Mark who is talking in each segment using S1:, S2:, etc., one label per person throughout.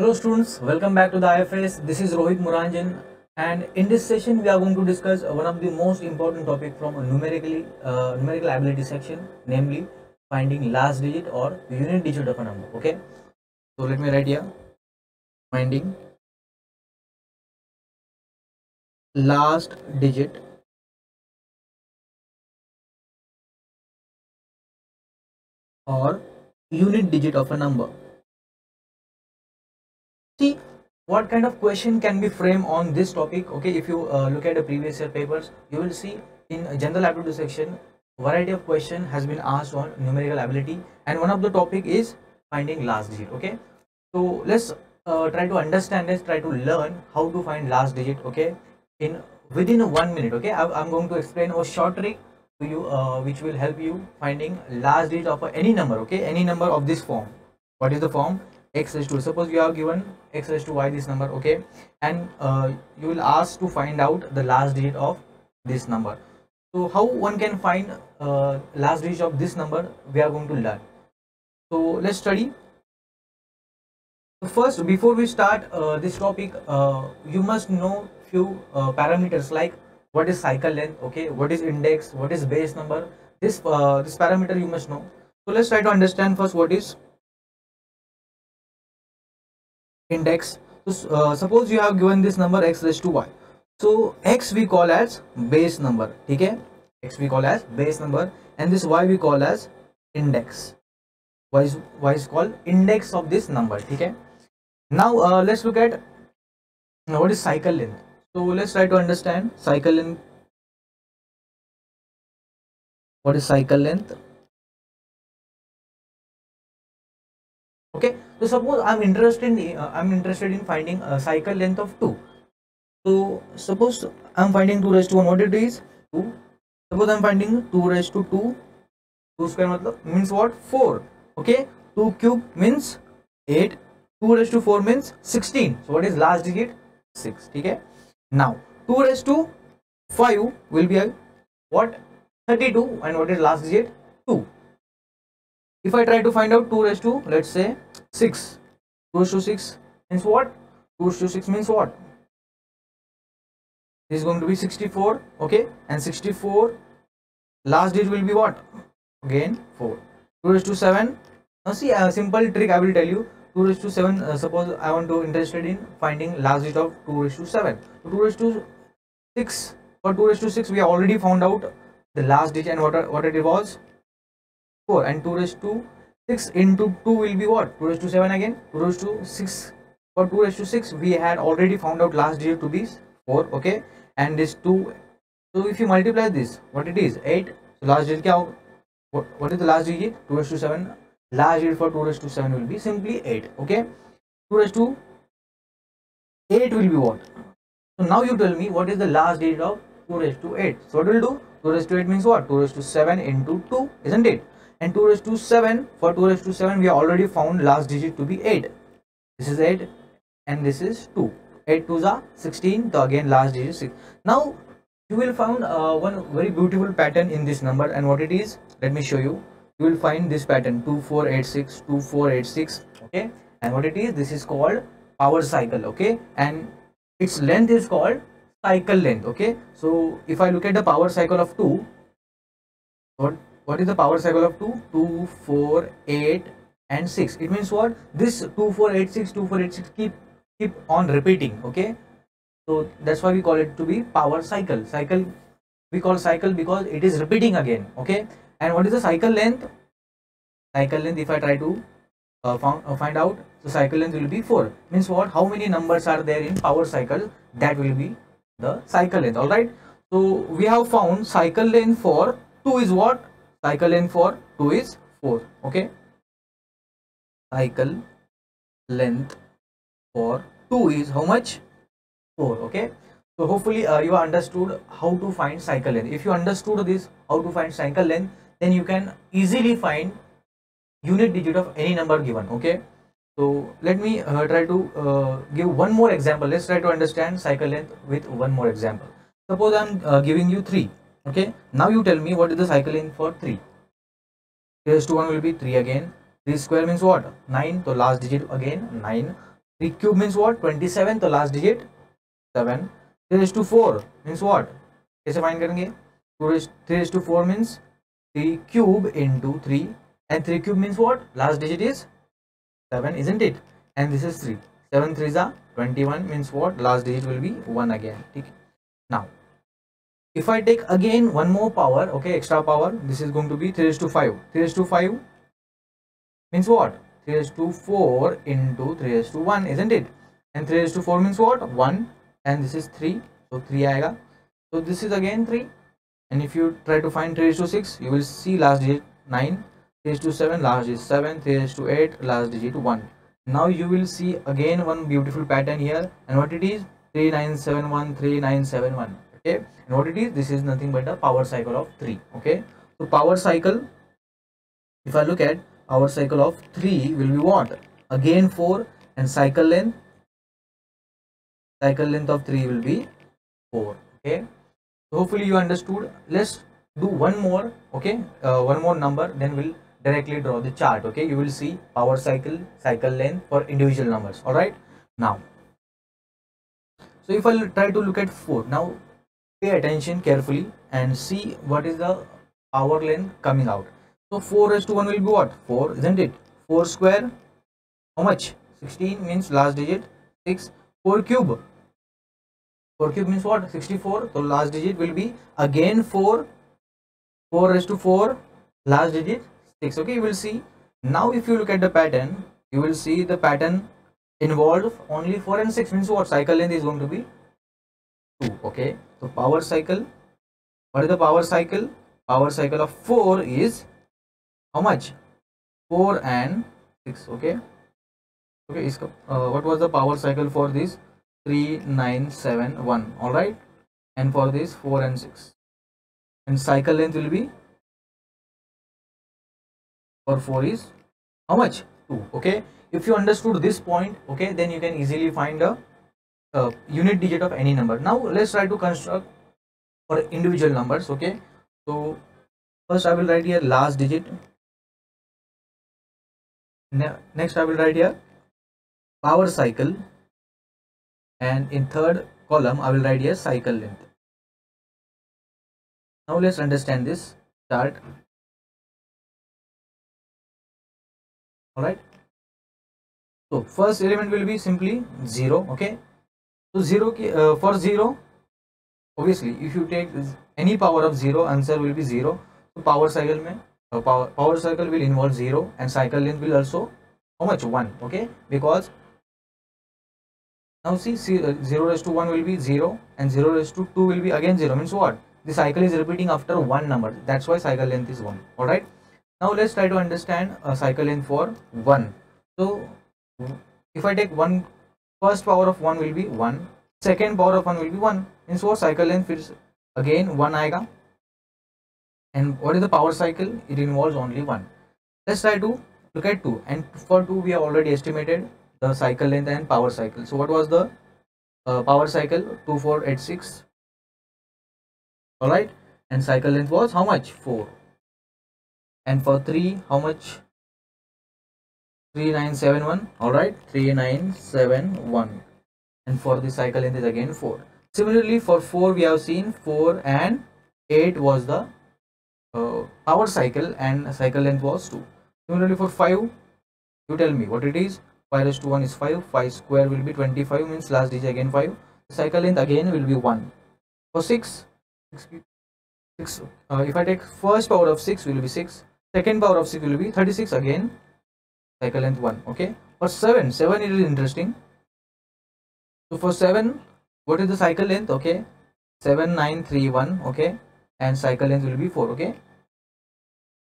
S1: Hello students, welcome back to the IFAS. This is Rohit Muranjan. And in this session we are going to discuss one of the most important topic from numerically uh, numerical ability section namely finding last digit or unit digit of a number. Okay? So let me write here. Finding last digit or unit digit of a number what kind of question can be framed on this topic? Okay if you uh, look at the previous year papers you will see in general aptitude section variety of question has been asked on numerical ability and one of the topic is finding last digit okay? So let's uh, try to understand let's try to learn how to find last digit okay in within one minute okay? I, i'm going to explain a short trick to you uh, which will help you finding last digit of any number okay? Any number of this form. What is the form x raised to suppose you are given x raised to y this number okay? And uh, you will ask to find out the last digit of this number. So how one can find uh, last digit of this number we are going to learn. So let's study. First before we start uh, this topic uh, you must know few uh, parameters like what is cycle length okay? What is index? What is base number? This uh, this parameter you must know. So let's try to understand first what is index. So uh, suppose you have given this number x raised to y. So x we call as base number okay x we call as base number and this y we call as index. Y is, y is called index of this number okay now uh, let's look at now what is cycle length? So let's try to understand cycle length. What is cycle length okay so suppose i'm interested in uh, i'm interested in finding a cycle length of 2 so suppose i'm finding 2 raised to 1 what it is 2 suppose i'm finding 2 raised to 2 2 square matlab means what 4 okay 2 cube means 8 2 raised to 4 means 16 so what is last digit 6 okay now 2 raised to 5 will be a what 32 and what is last digit 2 if I try to find out 2 raised to let's say 6 2 raised to 6 means what? 2 raised to 6 means what? This is going to be 64 okay? And 64 last digit will be what? Again 4 2 raised to 7 now see a simple trick I will tell you. 2 raised to 7 uh, suppose I want to interested in finding last digit of 2 raised to 7 so 2 raised to 6 for 2 raised to 6 we already found out the last digit and what, what it was 4 and 2 raised to 6 into 2 will be what 2 raised to 7 again 2 raised to 6 for 2 raised to 6 we had already found out last digit to be 4 okay and this 2 so if you multiply this what it is 8 so last digit kya what, what is the last digit 2 raised to 7 last digit for 2 raised to 7 will be simply 8 okay 2 raised to 8 will be what so now you tell me what is the last digit of 2 raised to 8 so what will do 2 raised to 8 means what 2 raised to 7 into 2 isn't it and 2 raised to 7 for 2 raised to 7 we already found last digit to be 8 this is 8 and this is 2 8 to the 16 so again last digit 6 now you will find uh, one very beautiful pattern in this number. And what it is let me show you. You will find this pattern 2486 2486 okay? And what it is this is called power cycle. Okay? And its length is called cycle length. Okay? So if i look at the power cycle of 2 what what is the power cycle of 2 2 4 8 and 6 it means what? This 2 4 8 6 2 4 8 6 keep keep on repeating okay? So that's why we call it to be power cycle. Cycle we call cycle because it is repeating again okay? And what is the cycle length? Cycle length if i try to uh, found, uh, find out so cycle length will be 4 means what? How many numbers are there in power cycle? That will be the cycle length all right so we have found cycle length for 2 is what cycle length for 2 is 4 okay? Cycle length for 2 is how much? 4 okay? So hopefully uh, you understood how to find cycle length. If you understood this how to find cycle length then you can easily find unit digit of any number given okay? So let me uh, try to uh, give one more example. Let's try to understand cycle length with one more example. Suppose i'm uh, giving you 3 okay now you tell me what is the cycle length for 3 raised to 1 will be 3 again 3 square means what 9 so last digit again 9 3 cube means what 27 the last digit 7 3 raised to 4 means what कैसे find करेंगे 2 raised 3 raised to 4 means 3 cube into 3 and 3 cube means what last digit is 7 isn't it and this is 3 7 3s are 21 means what last digit will be 1 again okay? now if I take again one more power okay extra power this is going to be 3 raised to 5 3 raised to 5 means what? 3 raised to 4 into 3 raised to 1 isn't it? And 3 raised to 4 means what? 1 and this is 3 so 3 aega so this is again 3 and if you try to find 3 raised to 6 you will see last digit 9 3 raised to 7 last digit 7 3 raised to 8 last digit 1 now you will see again one beautiful pattern here. And what it is? 3971 3971 okay? And what it is this is nothing but the power cycle of 3 okay? So power cycle if i look at power cycle of 3 will be what? Again 4 and cycle length cycle length of 3 will be 4 okay? So hopefully you understood. Let's do one more okay? Uh, one more number then we'll directly draw the chart okay? You will see power cycle cycle length for individual numbers all right now so if i try to look at 4 now pay attention carefully and see what is the power length coming out. So 4 raised to 1 will be what? 4 isn't it? 4 square how much? 16 means last digit 6 4 cube. 4 cube means what? 64 so last digit will be again 4 4 raised to 4 last digit 6 okay you will see. Now if you look at the pattern you will see the pattern involved only 4 and 6 means what? Cycle length is going to be 2 okay? So power cycle what is the power cycle? Power cycle of 4 is how much? 4 and 6 okay? Okay is uh, what was the power cycle for this? 3971 all right? And for this 4 and 6 and cycle length will be? For 4 is how much? 2 okay? If you understood this point okay then you can easily find a uh, unit digit of any number. Now let's try to construct for individual numbers okay? So first i will write here last digit. Ne next i will write here power cycle. And in third column i will write here cycle length. Now let's understand this chart. All right so first element will be simply 0 okay so 0 uh, for 0 obviously if you take any power of 0 answer will be 0 so power cycle mein uh, power, power cycle will involve 0 and cycle length will also how much? 1 okay? Because now see, see uh, 0 raised to 1 will be 0 and 0 raised to 2 will be again 0 means what? The cycle is repeating after one number. That's why cycle length is 1 all right? Now let's try to understand a cycle length for 1 so if i take one first power of 1 will be 1 second power of 1 will be 1 means what cycle length is again 1 aega and what is the power cycle? It involves only 1 let's try to look at 2 and for 2 we have already estimated the cycle length and power cycle. So what was the uh, power cycle? 2486 all right. And cycle length was how much? 4 and for 3 how much 3971 all right 3971 and for the cycle length is again 4 similarly for 4 we have seen 4 and 8 was the uh, power cycle and cycle length was 2 similarly for 5 you tell me what it is. 5 raised to 1 is 5 5 square will be 25 means last digit again 5 cycle length again will be 1 for 6 6 uh, if i take first power of 6 will be 6 second power of 6 will be 36 again cycle length 1 okay? For 7 7 it is interesting. So for 7 what is the cycle length okay? 7931 okay? And cycle length will be 4 okay?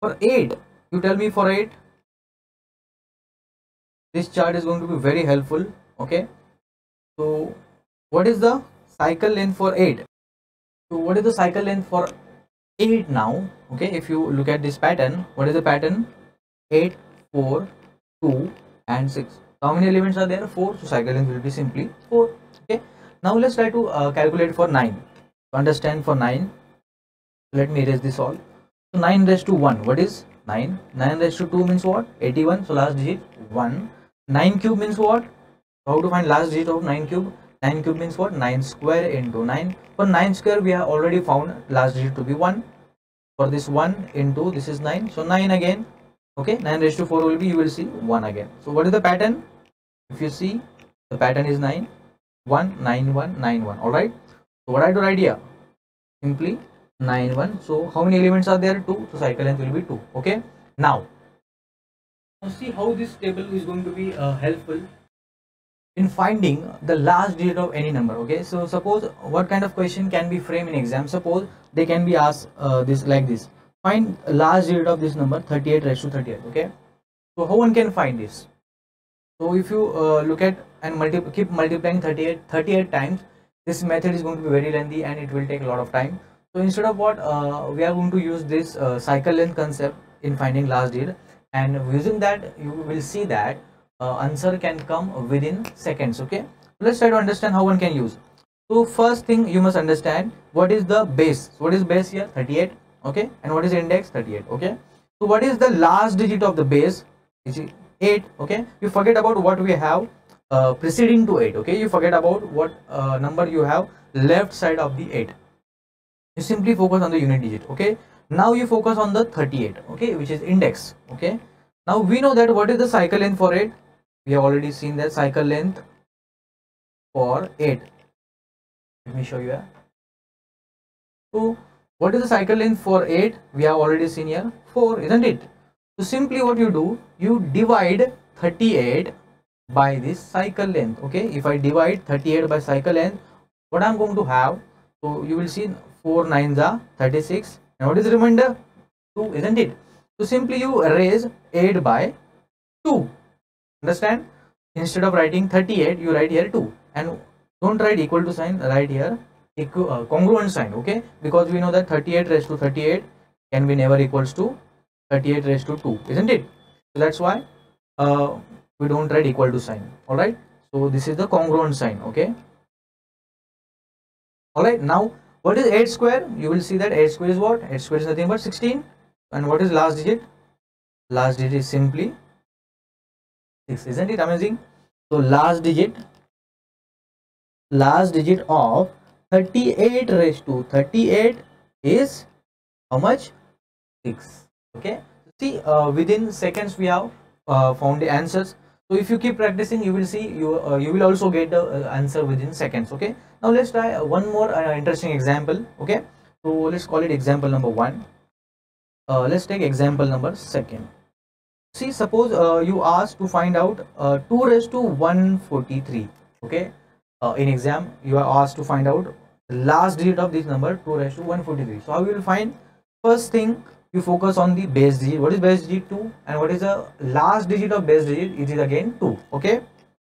S1: For 8 you tell me for 8 this chart is going to be very helpful okay? So what is the cycle length for 8 so what is the cycle length for 8 now okay? If you look at this pattern what is the pattern? 8 4 2 and 6 how many elements are there? 4 so cycle length will be simply 4 okay. Now let's try to uh, calculate for 9 to understand for 9 let me erase this all. So 9 raised to 1 what is 9 9 raised to 2 means what? 81 so last digit 1 9 cube means what? How to find last digit of 9 cube? 9 cube means what? 9 square into 9 for 9 square we have already found last digit to be 1 for this 1 into this is 9 so 9 again okay 9 raised to 4 will be you will see 1 again. So what is the pattern? If you see the pattern is 9 1 9 1 9 1 all right? So what i do right here simply 9 1 so how many elements are there? 2 so cycle length will be 2 okay? Now see how this table is going to be uh, helpful. in finding the last digit of any number okay? So suppose what kind of question can be framed in exam? Suppose they can be asked uh, this like this find last digit of this number 38 raised to 38 okay? So how one can find this? So if you uh, look at and multi keep multiplying 38 38 times this method is going to be very lengthy and it will take a lot of time. So instead of what uh, we are going to use this uh, cycle length concept in finding last digit and using that you will see that uh, answer can come within seconds okay? Let's try to understand how one can use. So first thing you must understand what is the base? What is base here? 38 okay? And what is index? 38 okay? So what is the last digit of the base? Is it 8 okay? You forget about what we have uh, preceding to 8 okay? You forget about what uh, number you have left side of the 8 you simply focus on the unit digit. Okay? Now you focus on the 38 okay? Which is index. Okay? Now we know that what is the cycle length for 8 we have already seen the cycle length for 8 let me show you. So what is the cycle length? For 8 we have already seen here. 4 isn't it? So simply what you do you divide 38 by this cycle length okay? If i divide 38 by cycle length what i'm going to have? So you will see 4 nines are 36 and what is the remainder? 2 isn't it? So simply you raise 8 by 2 understand? Instead of writing 38 you write here 2 and don't write equal to sign write here congruent sign okay? Because we know that 38 raised to 38 can be never equals to 38 raised to 2 isn't it? So that's why uh, we don't write equal to sign all right so this is the congruent sign okay? All right now what is 8 square? You will see that 8 square is what? 8 square is nothing but 16 and what is last digit? Last digit is simply 6 isn't it amazing? So last digit last digit of 38 raised to 38 is how much? 6 okay. See uh, within seconds we have uh, found the answers. So if you keep practicing you will see you uh, you will also get the uh, answer within seconds. Okay. Now let's try one more uh, interesting example. Okay. So let's call it example number one. Uh, let's take example number second. See suppose uh, you asked to find out uh, 2 raised to 143 okay. Uh, in exam you are asked to find out last digit of this number 2 raised to 143 so how you will find? First thing you focus on the base digit. What is base digit 2 and what is the last digit of base digit? It is again 2 okay?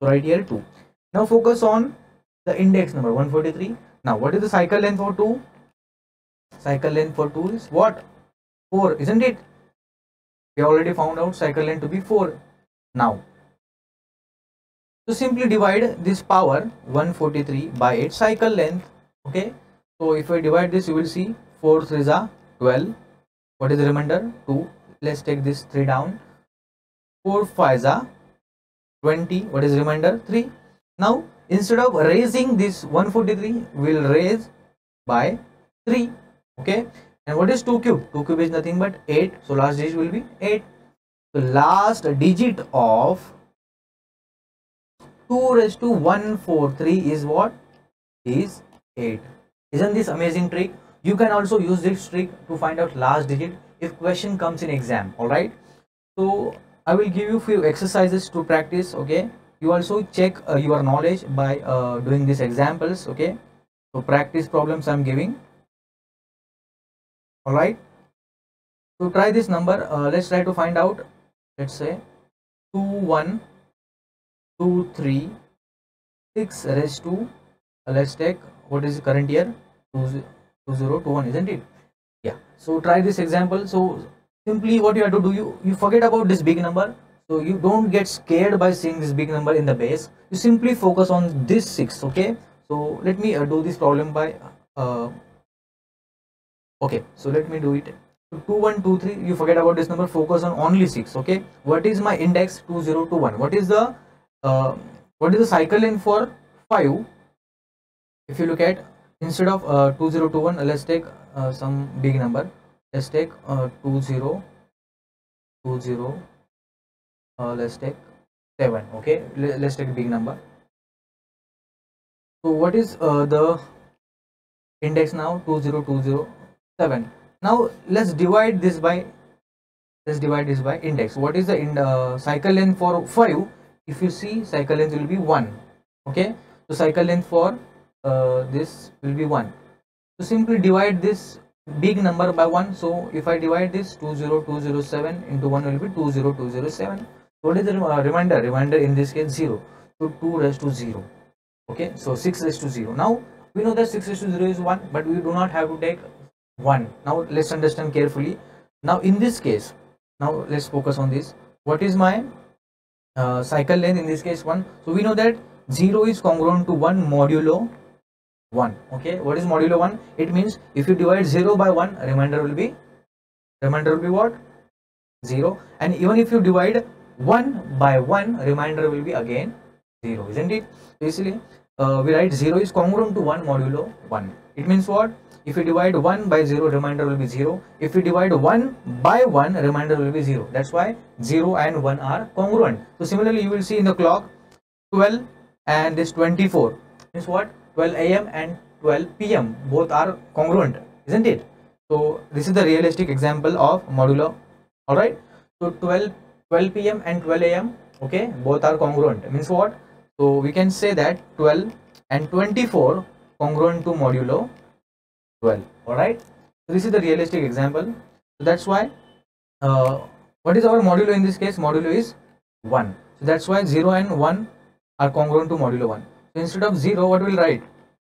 S1: So right here 2 now focus on the index number 143 now what is the cycle length for 2 cycle length for 2 is what? 4 isn't it? We already found out cycle length to be 4 now so simply divide this power 143 by its cycle length okay? So if I divide this you will see 4 3 are 12 what is the remainder? 2 let's take this 3 down. 4 5 are 20 what is the remainder? 3 now instead of raising this 143 we'll raise by 3 okay? And what is 2 cube 2 cube is nothing but 8 so last digit will be 8 the last digit of 2 raised to 143 is what? Is 8 isn't this amazing trick? You can also use this trick to find out last digit if question comes in exam all right so i will give you few exercises to practice okay? You also check uh, your knowledge by uh, doing these examples okay? So practice problems i'm giving. All right to try this number uh, let's try to find out. Let's say 2 1 2 3 6 raised to uh, let's take what is the current year? 2 0 2 1 isn't it? Yeah. So try this example. So simply what you have to do you you forget about this big number. So you don't get scared by seeing this big number in the base. You simply focus on this 6 okay? So let me uh, do this problem by uh, okay. So let me do it. 2 1 2 3 you forget about this number. Focus on only 6 okay? What is my index? 2021 what is the uh, what is the cycle length for? 5 if you look at instead of uh, 2021 uh, let's take uh, some big number. Let's take uh, 20 20 uh, let's take 7 okay? Let- let's take big number. So what is uh, the index now? 20207 now let's divide this by let's divide this by index. What is the in uh, cycle length for 5 if you see cycle length will be 1 okay? So cycle length for uh, this will be 1 so simply divide this big number by 1 so if i divide this 20207 into 1 will be 20207 what is the uh, remainder? Remainder in this case 0 so 2 raised to 0 okay? So 6 raised to 0 now we know that 6 raised to 0 is 1 but we do not have to take 1 now let's understand carefully. Now in this case now let's focus on this. What is my uh, cycle length in this case? 1 so we know that 0 is congruent to 1 modulo 1 okay? What is modulo 1 it means if you divide 0 by 1 remainder will be remainder will be what? 0 and even if you divide 1 by 1 remainder will be again 0 isn't it? Easily uh, we write 0 is congruent to 1 modulo 1 it means what? If you divide 1 by 0 remainder will be 0 if you divide 1 by 1 remainder will be 0 that's why 0 and 1 are congruent. So similarly you will see in the clock 12 and this 24 means what 12 am and 12 pm both are congruent isn't it? So this is the realistic example of modulo. All right? So 12 12 pm and 12 am okay both are congruent. Means what? So we can say that 12 and 24 congruent to modulo 12 all right? So this is the realistic example. So that's why uh, what is our modulo in this case? Modulo is 1 so that's why 0 and 1 are congruent to modulo 1 so instead of 0 what will write?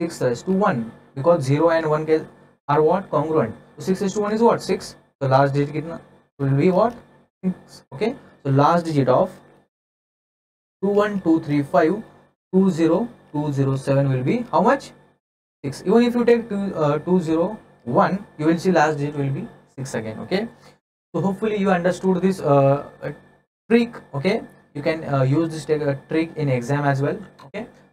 S1: 6 raised to 1 because 0 and 1 are what? Congruent. So 6 raised to 1 is what? 6 so last digit kitna will be what? 6 okay? So last digit of 21235 20207 will be how much? 6 even if you take two, uh, 201 you will see last digit will be 6 again okay? So hopefully you understood this uh, uh, trick okay? You can uh, use this uh, trick in exam as well okay